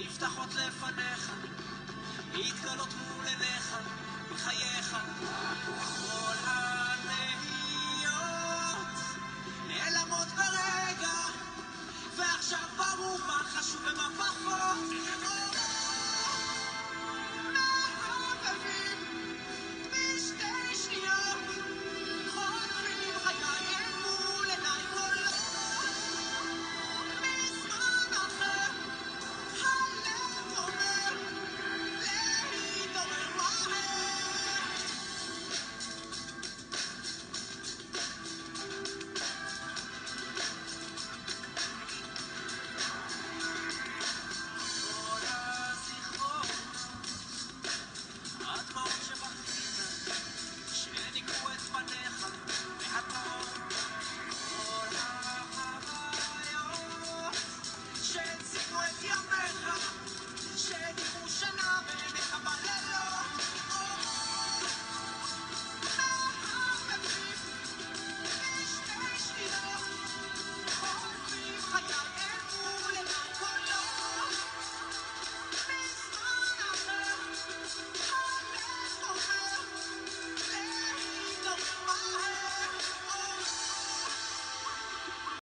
נפתחות לפניך, מתגלות מול עיניך, בחייך. כל הנהיות נעלמות ברגע, ועכשיו ברור מה חשוב ומה פחות.